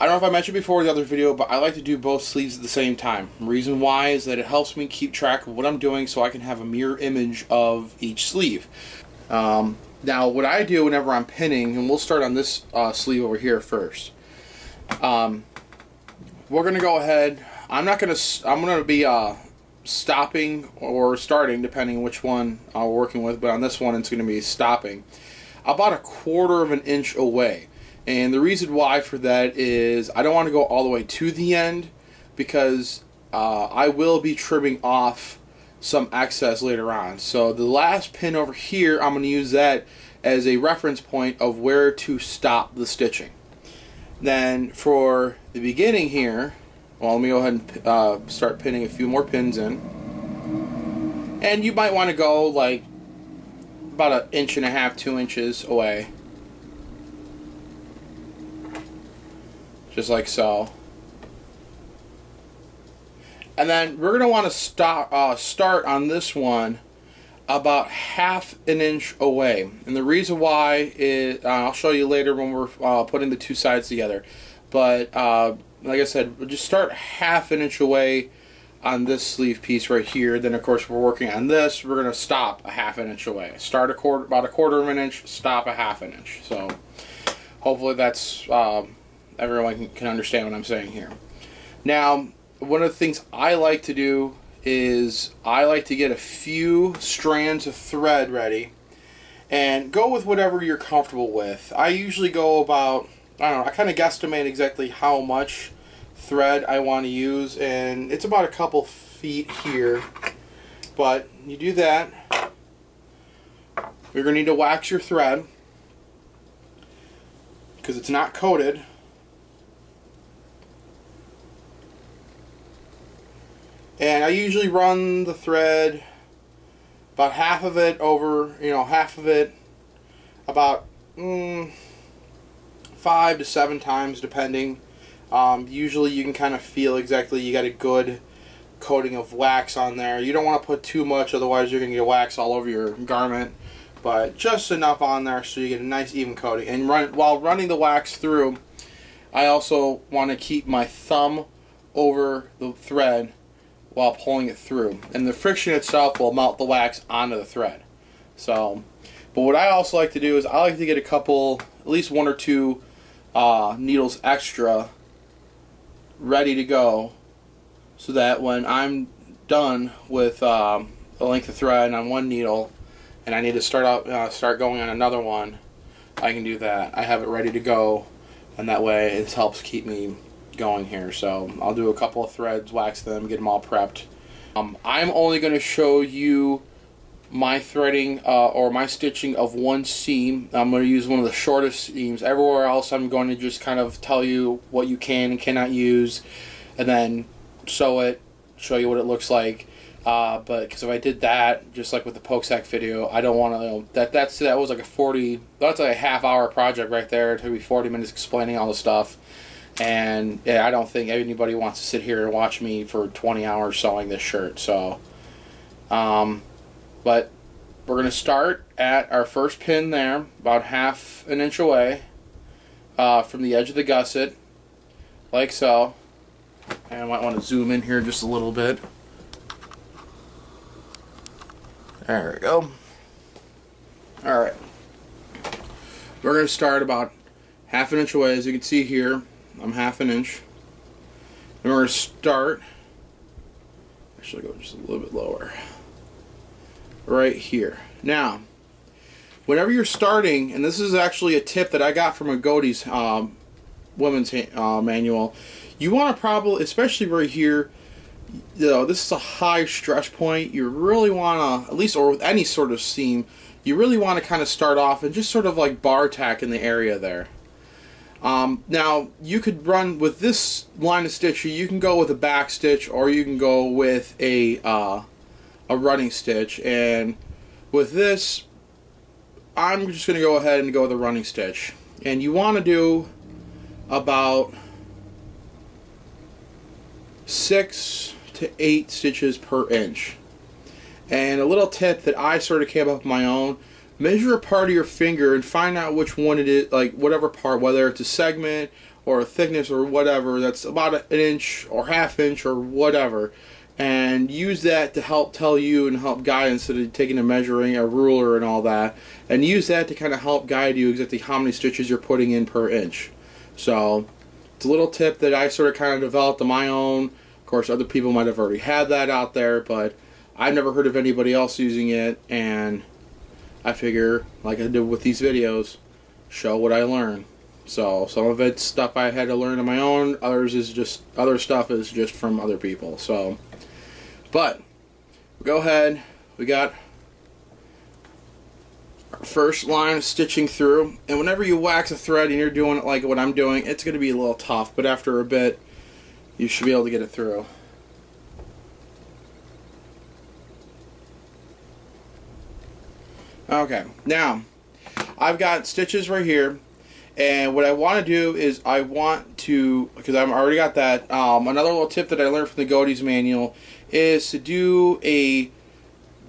I don't know if I mentioned before in the other video, but I like to do both sleeves at the same time. Reason why is that it helps me keep track of what I'm doing so I can have a mirror image of each sleeve. Um, now, what I do whenever I'm pinning, and we'll start on this uh, sleeve over here first. Um, we're gonna go ahead. I'm not gonna. I'm gonna be uh, stopping or starting, depending which one we're working with. But on this one, it's gonna be stopping about a quarter of an inch away. And the reason why for that is I don't want to go all the way to the end because uh, I will be trimming off some excess later on. So the last pin over here, I'm going to use that as a reference point of where to stop the stitching. Then for the beginning here, well, let me go ahead and uh, start pinning a few more pins in. And you might want to go like about an inch and a half, two inches away. Just like so. And then we're going to want to start, uh, start on this one about half an inch away. And the reason why is, uh, I'll show you later when we're uh, putting the two sides together. But uh, like I said, just start half an inch away on this sleeve piece right here. Then of course we're working on this. We're going to stop a half an inch away. Start a quarter, about a quarter of an inch, stop a half an inch. So hopefully that's, uh, everyone can, understand what I'm saying here. Now, one of the things I like to do is I like to get a few strands of thread ready and go with whatever you're comfortable with. I usually go about, I don't know, I kind of guesstimate exactly how much thread I want to use and it's about a couple feet here but you do that you're going to need to wax your thread because it's not coated And I usually run the thread about half of it over, you know, half of it about mm, five to seven times depending. Um, usually you can kind of feel exactly you got a good coating of wax on there. You don't want to put too much otherwise you're going to get wax all over your garment. But just enough on there so you get a nice even coating. And run, while running the wax through, I also want to keep my thumb over the thread while pulling it through. And the friction itself will melt the wax onto the thread. So, but what I also like to do is I like to get a couple, at least one or two uh, needles extra ready to go so that when I'm done with um, the length of thread on one needle and I need to start out uh, start going on another one I can do that I have it ready to go and that way it helps keep me going here. So I'll do a couple of threads, wax them, get them all prepped. Um, I'm only going to show you my threading uh, or my stitching of one seam. I'm going to use one of the shortest seams. Everywhere else I'm going to just kind of tell you what you can and cannot use and then sew it, show you what it looks like. Uh, but because if I did that, just like with the poke sack video, I don't want to. You know, that that's that was like a forty. That's like a half hour project right there. It took me forty minutes explaining all the stuff. And yeah, I don't think anybody wants to sit here and watch me for 20 hours sewing this shirt. So, um, but we're going to start at our first pin there, about half an inch away uh, from the edge of the gusset, like so. And I might want to zoom in here just a little bit. There we go. Alright. We're going to start about half an inch away, as you can see here. I'm half an inch. And we're going to start, actually go just a little bit lower, right here. Now, whenever you're starting, and this is actually a tip that I got from a Godey's um, women's uh, manual, you want to probably, especially right here, you know, this is a high stretch point. You really want to, at least, or with any sort of seam, you really want to kind of start off and just sort of like bar tack in the area there. Um, now, you could run with this line of stitch, you can go with a back stitch or you can go with a, uh, a running stitch. And with this, I'm just going to go ahead and go with a running stitch. And you want to do about six to eight stitches per inch. And a little tip that I sort of came up with my own measure a part of your finger and find out which one it is, like whatever part, whether it's a segment or a thickness or whatever that's about an inch or half inch or whatever and use that to help tell you and help guide instead of taking a measuring a ruler and all that and use that to kind of help guide you exactly how many stitches you're putting in per inch. So it's a little tip that I sort of kind of developed on my own. Of course other people might have already had that out there but I've never heard of anybody else using it and I figure like I did with these videos show what I learn so some of it's stuff I had to learn on my own others is just other stuff is just from other people so but go ahead, we got our first line of stitching through, and whenever you wax a thread and you're doing it like what I'm doing, it's going to be a little tough, but after a bit, you should be able to get it through. Okay, now I've got stitches right here and what I want to do is I want to, because I've already got that, um, another little tip that I learned from the Godey's manual is to do a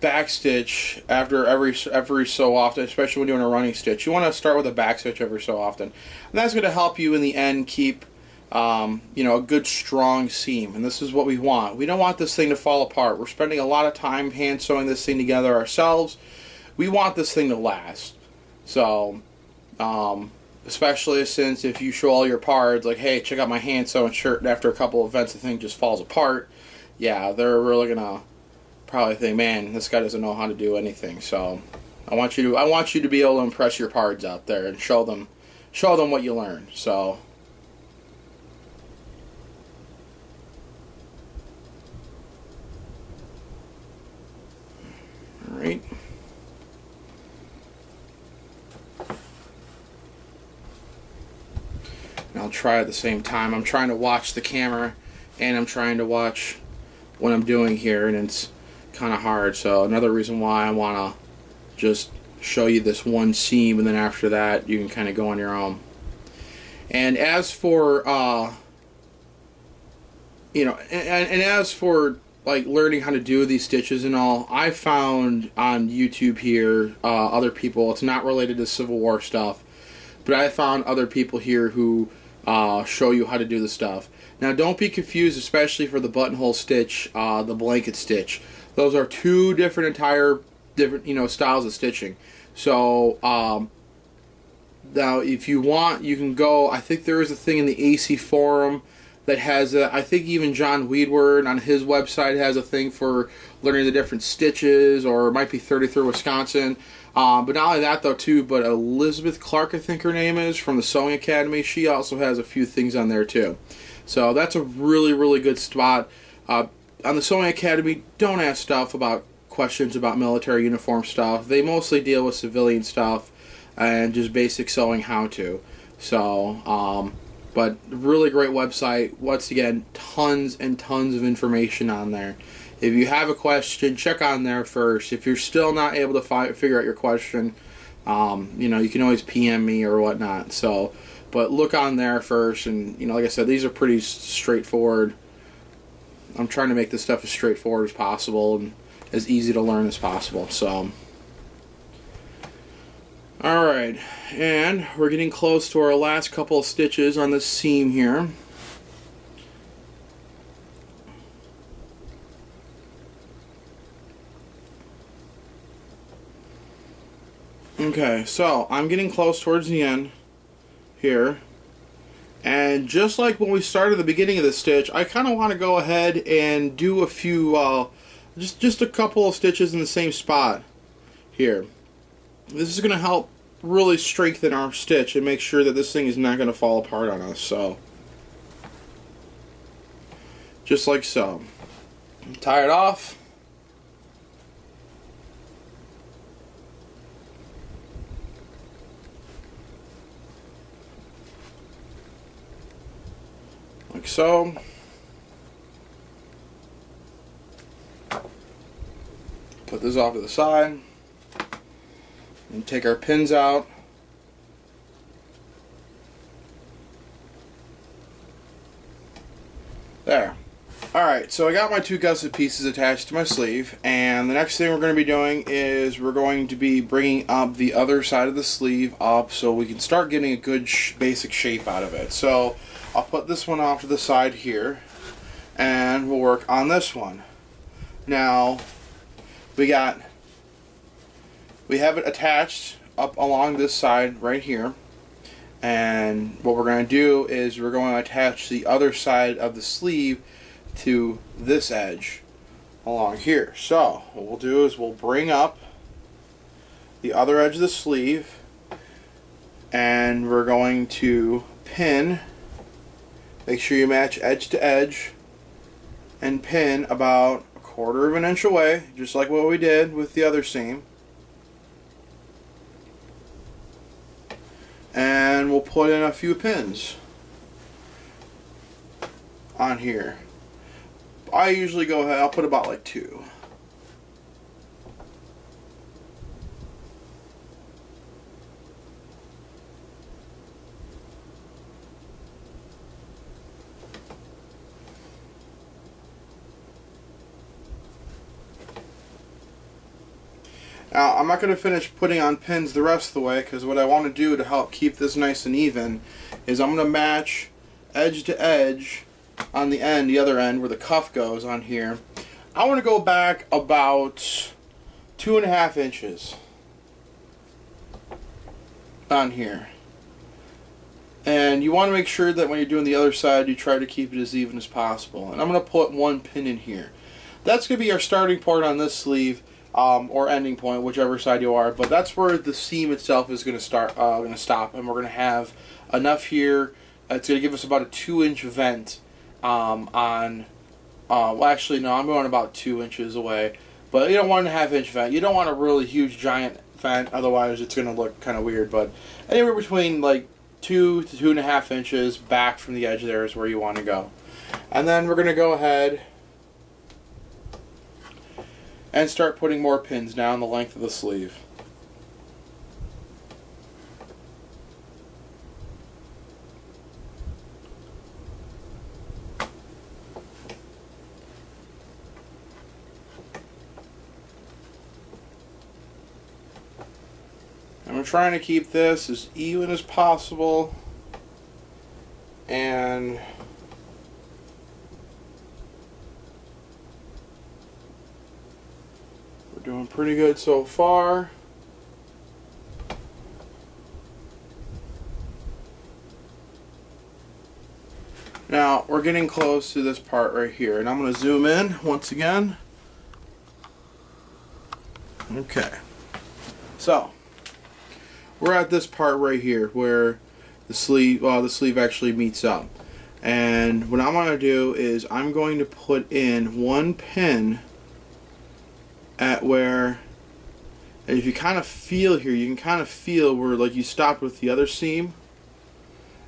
back stitch after every every so often, especially when doing a running stitch. You want to start with a back stitch every so often. And that's going to help you in the end keep um, you know, a good strong seam. And this is what we want. We don't want this thing to fall apart. We're spending a lot of time hand sewing this thing together ourselves. We want this thing to last. So, um, especially since if you show all your parts, like, hey, check out my hand sewing shirt, and after a couple events the thing just falls apart, yeah, they're really gonna probably think, man, this guy doesn't know how to do anything. So I want you to I want you to be able to impress your parts out there and show them show them what you learned. So all right. I'll try at the same time. I'm trying to watch the camera and I'm trying to watch what I'm doing here and it's kind of hard. So another reason why I want to just show you this one seam and then after that you can kind of go on your own. And as for, uh, you know, and, and as for like learning how to do these stitches and all, I found on YouTube here uh, other people, it's not related to Civil War stuff, but I found other people here who uh, show you how to do the stuff. Now don't be confused, especially for the buttonhole stitch, uh, the blanket stitch. Those are two different entire different you know styles of stitching. So um, now if you want, you can go. I think there is a thing in the AC forum that has a, I think even John Weedward on his website has a thing for learning the different stitches, or it might be 33 Wisconsin. Um, but not only that though too, but Elizabeth Clark I think her name is from the Sewing Academy. She also has a few things on there too. So that's a really really good spot. Uh, on the Sewing Academy, don't ask stuff about questions about military uniform stuff. They mostly deal with civilian stuff and just basic sewing how to. So, um, but really great website. Once again, tons and tons of information on there. If you have a question, check on there first. If you're still not able to fi- figure out your question, um, you know, you can always PM me or whatnot. So, but look on there first. And, you know, like I said, these are pretty straightforward. I'm trying to make this stuff as straightforward as possible and as easy to learn as possible. So, alright, and we're getting close to our last couple of stitches on the seam here. Okay, so I'm getting close towards the end here. And just like when we started the beginning of the stitch, I kind of want to go ahead and do a few, uh, just, just a couple of stitches in the same spot here. This is going to help really strengthen our stitch and make sure that this thing is not going to fall apart on us. So, just like so. Tie it off. Like so. Put this off to the side and take our pins out. There. Alright, so I got my two gusset pieces attached to my sleeve, and the next thing we're going to be doing is we're going to be bringing up the other side of the sleeve up so we can start getting a good sh basic shape out of it. So, I'll put this one off to the side here and we'll work on this one. Now, we got, we have it attached up along this side right here. And what we're going to do is we're going to attach the other side of the sleeve to this edge along here. So, what we'll do is we'll bring up the other edge of the sleeve and we're going to pin make sure you match edge to edge and pin about a quarter of an inch away just like what we did with the other seam. And we'll put in a few pins on here. I usually go ahead I'll put about like two Now, I'm not going to finish putting on pins the rest of the way because what I want to do to help keep this nice and even is I'm going to match edge to edge on the end, the other end where the cuff goes on here. I want to go back about two and a half inches on here. And you want to make sure that when you're doing the other side, you try to keep it as even as possible. And I'm going to put one pin in here. That's going to be our starting point on this sleeve um, or ending point, whichever side you are. But that's where the seam itself is going to start, uh, going to stop, and we're going to have enough here. It's going to give us about a two-inch vent um, on. Uh, well, actually, no, I'm going about two inches away. But you don't want a half inch vent. You don't want a really huge giant vent, otherwise it's going to look kind of weird. But anywhere between like two to two and a half inches back from the edge there is where you want to go. And then we're going to go ahead and start putting more pins down the length of the sleeve. I'm trying to keep this as even as possible and Doing pretty good so far. Now, we're getting close to this part right here, and I'm going to zoom in once again. Okay. So, we're at this part right here where the sleeve, well, the sleeve actually meets up. And what I'm going to do is I'm going to put in one pin at where if you kind of feel here you can kind of feel where like you stopped with the other seam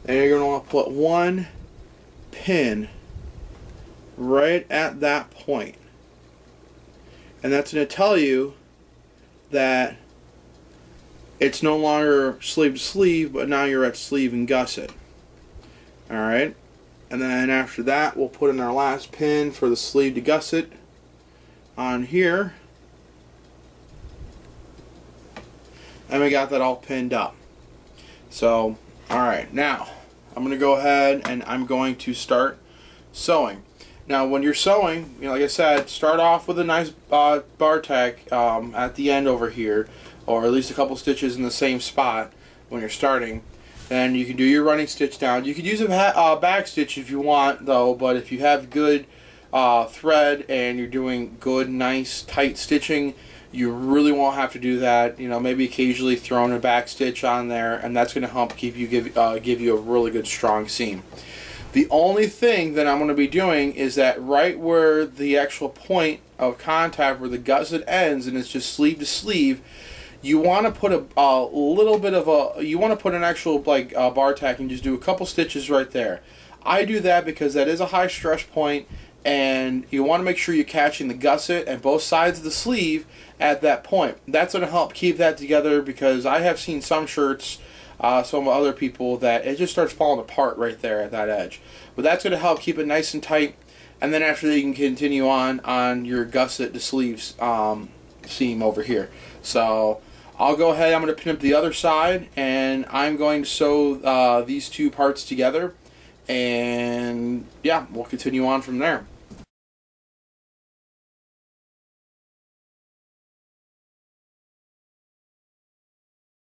and you're going to want to put one pin right at that point. And that's going to tell you that it's no longer sleeve to sleeve but now you're at sleeve and gusset. Alright? And then after that we'll put in our last pin for the sleeve to gusset on here and we got that all pinned up. So, alright, now I'm going to go ahead and I'm going to start sewing. Now, when you're sewing, you know, like I said, start off with a nice uh, bar tack um, at the end over here, or at least a couple stitches in the same spot when you're starting. And you can do your running stitch down. You could use a uh, back stitch if you want, though, but if you have good uh, thread and you're doing good, nice, tight stitching, you really won't have to do that. You know, maybe occasionally throwing a back stitch on there, and that's going to help keep you give uh, give you a really good strong seam. The only thing that I'm going to be doing is that right where the actual point of contact, where the gusset ends, and it's just sleeve to sleeve, you want to put a, a little bit of a, you want to put an actual like uh, bar tack and just do a couple stitches right there. I do that because that is a high stress point and you want to make sure you're catching the gusset and both sides of the sleeve at that point. That's going to help keep that together because I have seen some shirts, uh, some other people, that it just starts falling apart right there at that edge. But that's going to help keep it nice and tight, and then after that you can continue on on your gusset to sleeves um, seam over here. So I'll go ahead, I'm going to pin up the other side, and I'm going to sew uh, these two parts together and yeah, we'll continue on from there.